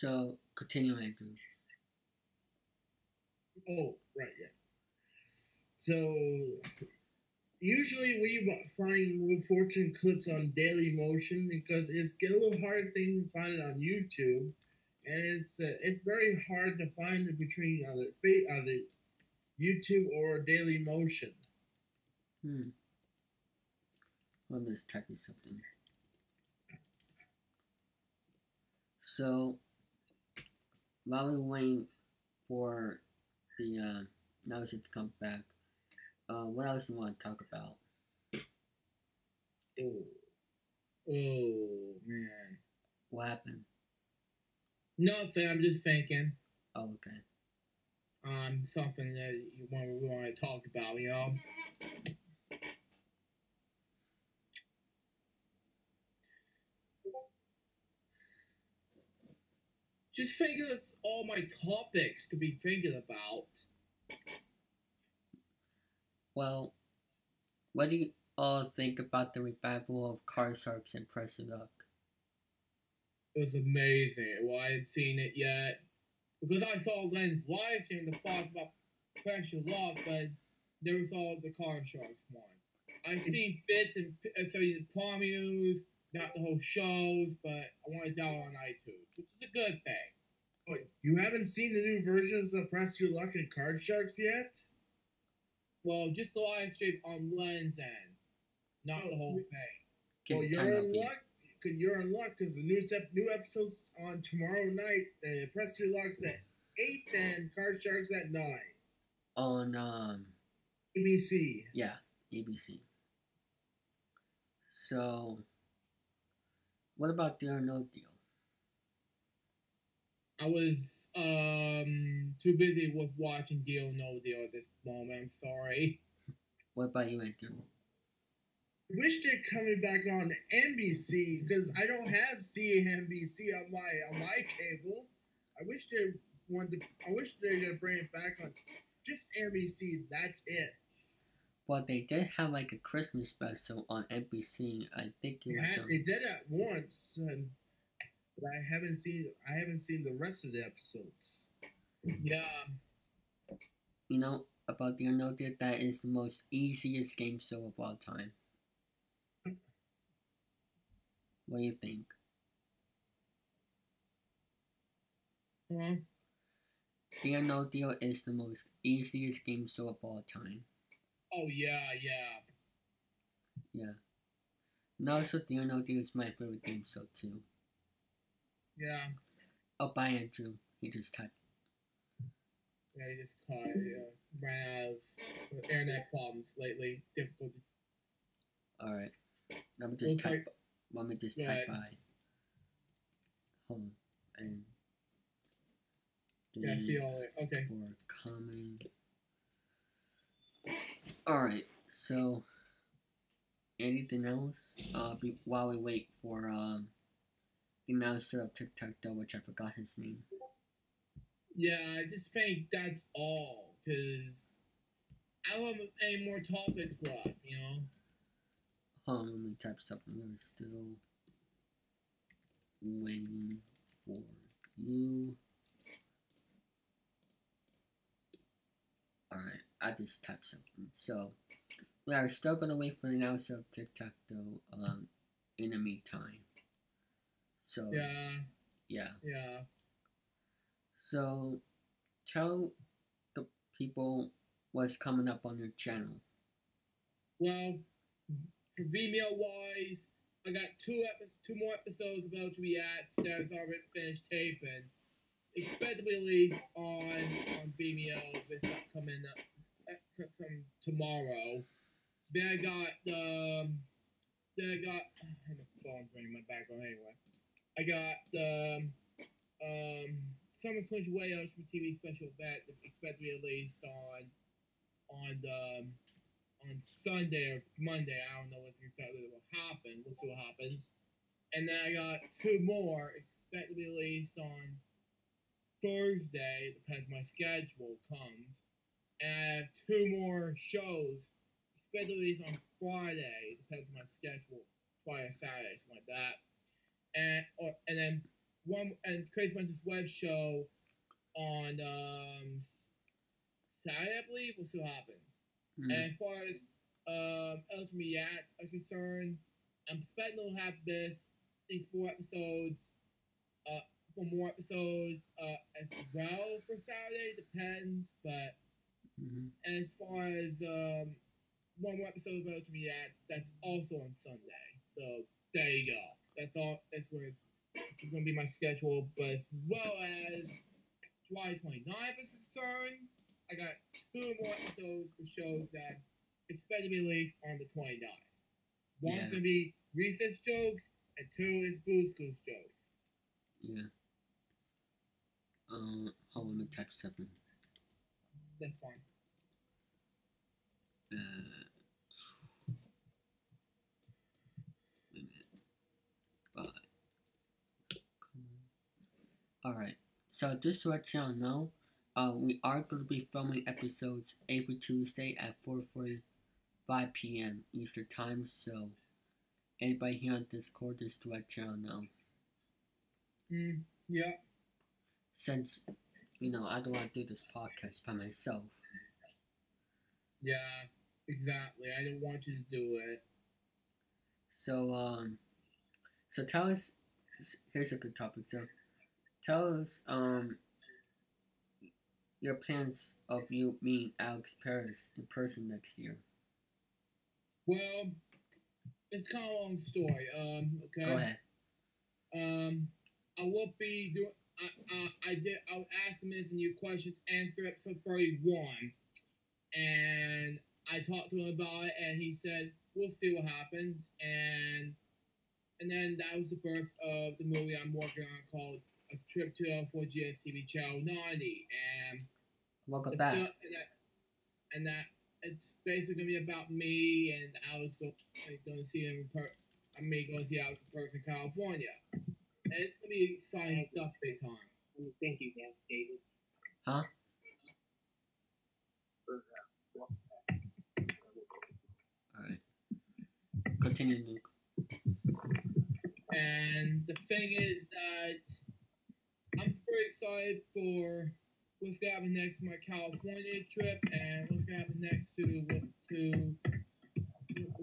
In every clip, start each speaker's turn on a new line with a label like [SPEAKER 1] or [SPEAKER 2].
[SPEAKER 1] So continue, Andrew.
[SPEAKER 2] Oh, right, yeah. So usually we find Wheel Fortune clips on Daily Motion because it's get a little hard thing to find it on YouTube, and it's uh, it's very hard to find it between either fa- either YouTube or Daily Motion.
[SPEAKER 1] Hmm. I'm just typing something. So, while we wait for the uh, to come back, uh, what else do you want to talk about?
[SPEAKER 3] Oh, oh man.
[SPEAKER 1] What happened?
[SPEAKER 3] Nothing. I'm just thinking.
[SPEAKER 1] Oh, okay.
[SPEAKER 3] Um, something that you want we want to talk about. You know. Just thinking of all my topics to be thinking about.
[SPEAKER 1] Well, what do you all think about the revival of Sharks and Press Your Luck?
[SPEAKER 3] It was amazing. Well, I hadn't seen it yet because I saw Len's live stream the thoughts about Press Your Luck, but never saw the Card Sharks one. I've seen bits and uh, so the promos, not the whole shows, but I want to download on iTunes, which is a good thing.
[SPEAKER 2] But you haven't seen the new versions of Press Your Luck and Card Sharks yet?
[SPEAKER 3] Well, just the live stream on Len's end, not the whole thing.
[SPEAKER 2] Well,
[SPEAKER 1] you time
[SPEAKER 2] you're in luck. Cause you're in luck because the new ep- new episodes on tomorrow night. Uh, Press Your Luck's at eight eight ten. Card Sharks at nine.
[SPEAKER 1] on um
[SPEAKER 2] ABC.
[SPEAKER 1] yeah ABC. So, what about Deal or No Deal?
[SPEAKER 3] I was um too busy with watching Deal No Deal at this moment. I'm sorry.
[SPEAKER 1] What about you, Andrew?
[SPEAKER 2] I wish they're coming back on NBC because I don't have CNBC on my on my cable. I wish they wanted. To, I wish they're gonna bring it back on just NBC. That's it.
[SPEAKER 1] Well, they did have like a Christmas special on NBC. I think it
[SPEAKER 2] They,
[SPEAKER 1] was.
[SPEAKER 2] had, they did it once, and, but I haven't seen. I haven't seen the rest of the episodes.
[SPEAKER 3] Yeah.
[SPEAKER 1] you know about the or No Deal? That is the most easiest game show of all time. What do you think?
[SPEAKER 3] Well,
[SPEAKER 1] Deal or No Deal is the most easiest game show of all time.
[SPEAKER 3] Oh yeah, yeah.
[SPEAKER 1] Yeah. And also, Deal or No Deal is my favorite game show too.
[SPEAKER 3] Yeah.
[SPEAKER 1] Oh, bye, Andrew. He just typed.
[SPEAKER 3] Yeah, he just caught yeah, ran out of internet problems lately. Difficulty.
[SPEAKER 1] Alright. Let me just type. Let me just
[SPEAKER 3] Go
[SPEAKER 1] type by. Home and.
[SPEAKER 3] Yeah, I all
[SPEAKER 1] delete.
[SPEAKER 3] Okay.
[SPEAKER 1] For common. Alright, so. Anything else? Uh, be, while we wait for um, the master of Tic Tac Toe, which I forgot his name.
[SPEAKER 3] Yeah, I just think that's all because I don't have any more topics left. You know.
[SPEAKER 1] Hold on, let me type something. We're still waiting for you. Alright, I just typed something. So, we are still gonna wait for the announcer of Tic Tac Toe um, in the meantime. So,
[SPEAKER 3] Yeah.
[SPEAKER 1] yeah.
[SPEAKER 3] Yeah.
[SPEAKER 1] So, tell the people what's coming up on your channel.
[SPEAKER 3] Well, for Vimeo wise, I got two epi- two more episodes about to react that's already finished taping. Expect to be released on on Vimeo this upcoming uh, some tomorrow. Then I got um, then I got the phone's ringing in my background anyway. I got um um Summer Punch Way on TV special event that expect to be released on on the on Sunday or Monday. I don't know what's exactly what happen. We'll see what happens. And then I got two more expected to be released on Thursday. Depends my schedule comes. And I have two more shows especially on Friday. Depends on my schedule. Friday, Saturday, something like that. And or, and then one and Crazy Princess web show on um Saturday, I believe. We'll see what happens.
[SPEAKER 1] Mm.
[SPEAKER 3] And as far as um Ultimate Yats are concerned, I'm expecting to have this these four episodes, uh, for more episodes, uh, as well for Saturday. Depends, but
[SPEAKER 1] Mm-hmm.
[SPEAKER 3] As far as um, one more episode about to be at, that's also on Sunday. So there you go. That's all. That's where it's, it's going to be my schedule. But as well as July 29th is concerned, I got two more episodes for shows that expect to be released on the 29th. One's
[SPEAKER 1] yeah.
[SPEAKER 3] going to be Recess Jokes, and two is Booze Goose Jokes.
[SPEAKER 1] Yeah. Uh, how am I type 7?
[SPEAKER 3] That's fine.
[SPEAKER 1] Uh, Alright, so just to let y'all know, uh, we are going to be filming episodes every Tuesday at 4.45 p.m. Eastern Time, so anybody here on Discord, just to let y'all know.
[SPEAKER 3] Mm, yeah.
[SPEAKER 1] Since you know, I don't want to do this podcast by myself.
[SPEAKER 3] Yeah, exactly. I don't want you to do it.
[SPEAKER 1] So, um, so tell us. Here's a good topic. So, tell us, um, your plans of you meeting Alex Paris in person next year.
[SPEAKER 3] Well, it's kind of a long story. Um, okay.
[SPEAKER 1] Go ahead.
[SPEAKER 3] Um, I will be doing. I, I, I did. I'll ask him this in your questions answer episode thirty one, and I talked to him about it, and he said we'll see what happens, and and then that was the birth of the movie I'm working on called A Trip to L for GS TV Channel ninety, and
[SPEAKER 1] Welcome back.
[SPEAKER 3] fil- and that, and that it's basically gonna be about me and I was go, like, gonna see him per- me going to see Alex in person in California. And it's gonna be exciting stuff big time.
[SPEAKER 4] Thank you, Dan, David.
[SPEAKER 1] Huh?
[SPEAKER 4] Uh,
[SPEAKER 1] Alright. Continue, Luke.
[SPEAKER 3] And the thing is that I'm super excited for what's gonna happen next for my California trip and what's gonna happen next to what to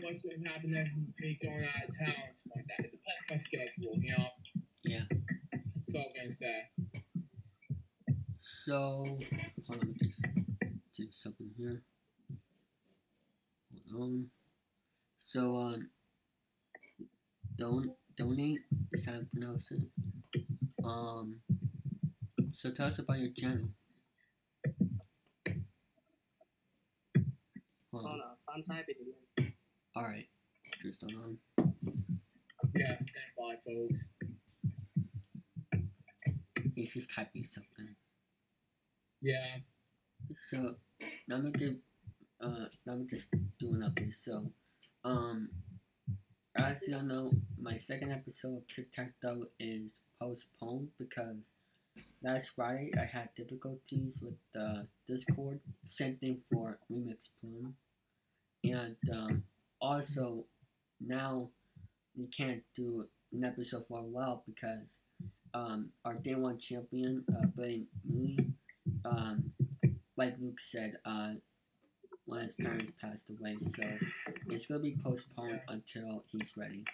[SPEAKER 3] what's gonna happen next with me going out of town and stuff like that. It depends on my schedule, you know.
[SPEAKER 1] Yeah.
[SPEAKER 3] That's all I'm gonna say.
[SPEAKER 1] So, hold on, let me just do something here. Hold on. So, um, don't donate. Is how I pronounce it. Um. So tell us about your channel. Hold on.
[SPEAKER 4] I'm typing again.
[SPEAKER 1] All right. Just hold on.
[SPEAKER 3] Yeah, stand by, folks.
[SPEAKER 1] He's just typing something.
[SPEAKER 3] Yeah.
[SPEAKER 1] So let me give uh let me just do an update. So um as you all know, my second episode of Tic Tac Toe is postponed because last Friday I had difficulties with the Discord. Same thing for Remix Plum. And um also now we can't do an episode for a while because um our day one champion, uh Billy Mooney, um like Luke said, uh, one of his parents passed away, so it's gonna be postponed until he's ready.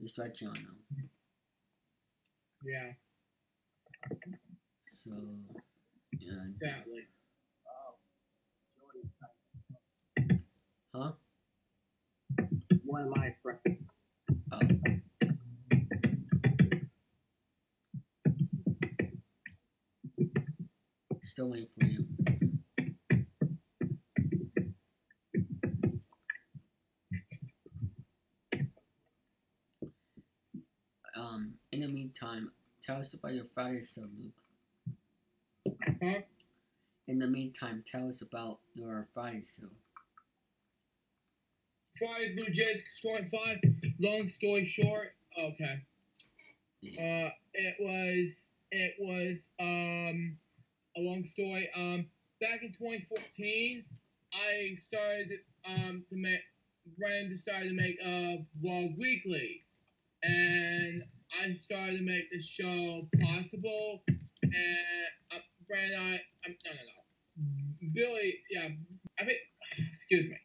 [SPEAKER 1] Just let you all know.
[SPEAKER 3] Yeah,
[SPEAKER 1] So, yeah,
[SPEAKER 3] exactly.
[SPEAKER 4] Oh,
[SPEAKER 1] huh?
[SPEAKER 4] One of
[SPEAKER 1] still waiting for you. Um, in the meantime, tell us about your Friday show, Luke.
[SPEAKER 3] Huh?
[SPEAKER 1] In the meantime, tell us about your Friday show.
[SPEAKER 3] Friday Blue Jays story five. Long story short, okay. Uh, it was it was um long story. Um, back in 2014, I started um to make Brandon decided to make a vlog weekly, and I started to make the show possible. And uh, I, I'm no, no, no. Billy, yeah, I think, excuse me.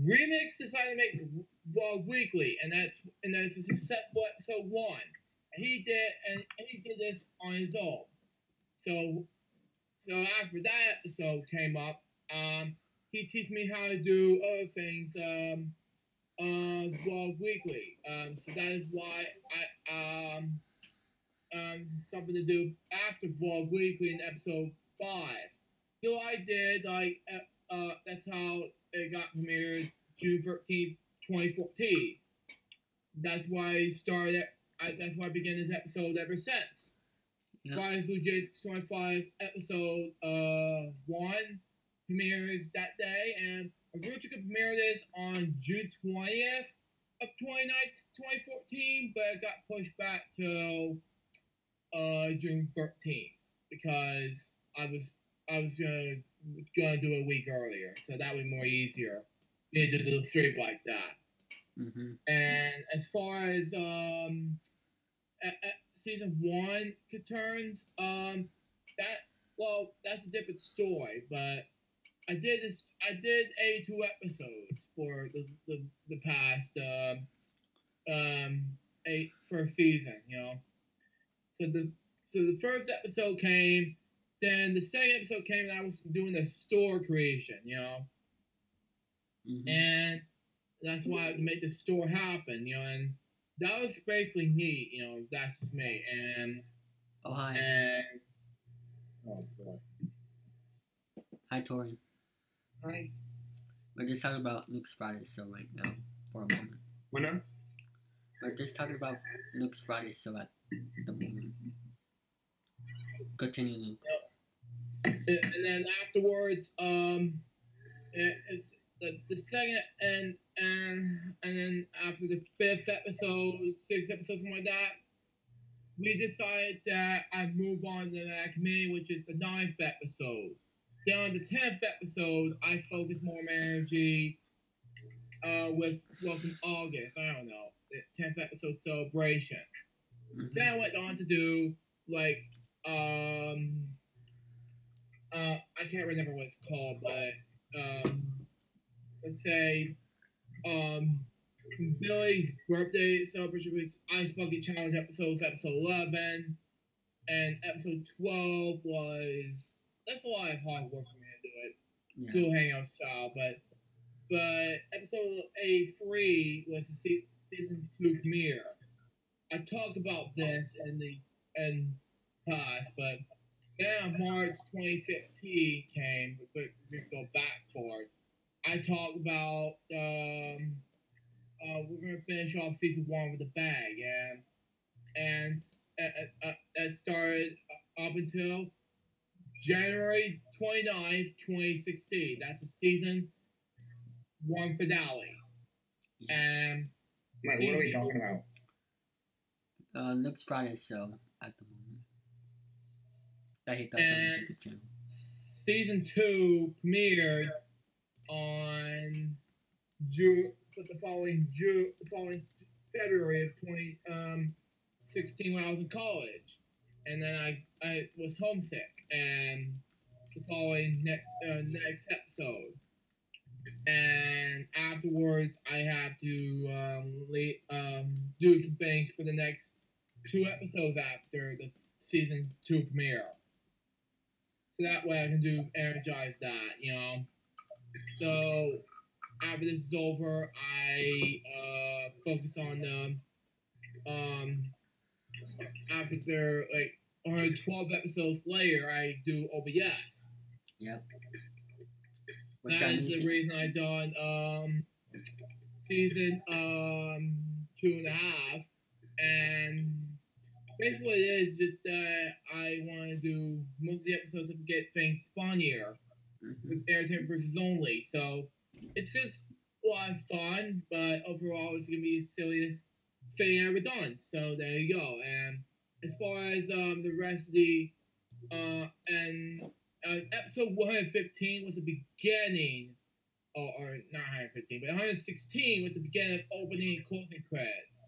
[SPEAKER 3] Remix decided to make Vlog Weekly, and that's and that's a successful episode one. And he did, and, and he did this on his own. So, so after that episode came up, um, he teach me how to do other things. Um, uh, Vlog Weekly. Um, so that is why I um um something to do after Vlog Weekly in episode five. So I did like uh, uh that's how it got premiered June thirteenth, twenty fourteen. That's why I started. I, that's why I began this episode ever since.
[SPEAKER 1] Yeah.
[SPEAKER 3] Fridays Blue Jays 25 episode uh one premieres that day, and I originally could premiere this on June 20th of 2019 2014, but it got pushed back to uh June 13th because I was I was gonna gonna do it a week earlier, so that would be more easier. You need to do a stream like that.
[SPEAKER 1] Mm-hmm.
[SPEAKER 3] And as far as um, season one concerns, um, that well, that's a different story. But I did this. I did eighty two episodes for the the, the past um, um, eight first season. You know, so the so the first episode came. Then the second episode came, and I was doing the store creation. You know,
[SPEAKER 1] Mm-hmm.
[SPEAKER 3] and that's why I had to make the store happen, you know, and that was basically neat, you know, that's just me, and,
[SPEAKER 1] oh hi,
[SPEAKER 3] and, oh boy.
[SPEAKER 1] hi Tori.
[SPEAKER 4] Hi.
[SPEAKER 1] We're just talking about Luke's Friday show right now for a moment.
[SPEAKER 4] What now?
[SPEAKER 1] We're just talking about Luke's Friday so at the moment. Continue, Luke.
[SPEAKER 3] and then afterwards, um, it, it's the, the second, and, and, and then after the fifth episode, sixth episode, something like that, we decided that I'd move on to that committee, which is the ninth episode. Then on the tenth episode, I focus more on my energy uh, with Welcome August. I don't know, the tenth episode celebration.
[SPEAKER 1] Mhm.
[SPEAKER 3] Then I went on to do like um uh I can't remember what it's called, but um let's say um Billy's birthday celebration week's Ice Bucket Challenge episodes, episode eleven, and episode twelve was that's a lot of hard work for me to do it
[SPEAKER 1] Yeah.
[SPEAKER 3] still hangout style, but but episode eighty three was the se- season two premiere. I talked about this in the in past, but then March twenty fifteen came. We could we go back. I talked about um uh we're gonna finish off season one with a bag, and and uh, uh, uh, that started up until January 29th, 2016. That's a season one finale. And
[SPEAKER 4] Mike, what are we talking about?
[SPEAKER 1] Uh, Luke's Friday so at the moment. That he does on his
[SPEAKER 3] And- season two premiered on June, but the following June, the following February of 2016 when I was in college. And then I, I was homesick, and the following next, uh, next episode. And afterwards, I have to um, um, do some things for the next two episodes after the season two premiere. So that way I can do energize that, you know. So after this is over, I uh, focus on the um after there like 112 episodes later, I do OBS.
[SPEAKER 1] Yep.
[SPEAKER 3] That is the reason I done um season um two and a half, and basically it is just that I want to do most of the episodes to get things funnier. With entertainment versus only. So it's just a lot of fun, but overall it's gonna be the silliest thing I ever done. So there you go. And as far as um the rest of the uh and uh, episode 115 was the beginning, or, or not 115, but 116 was the beginning of opening and closing credits.